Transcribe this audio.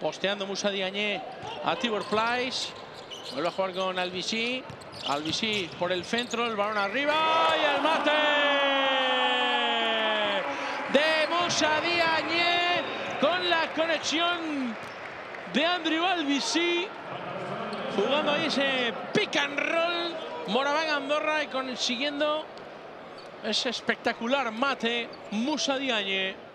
Posteando Musa Diagne a Tibor Place. Vuelve a jugar con Albisi. Albisi por el centro, el balón arriba y el mate de Musa Diagne con la conexión de Andrew Albisi. Jugando ahí ese pick and roll. Moraván Andorra y consiguiendo ese espectacular mate Musa Diagne.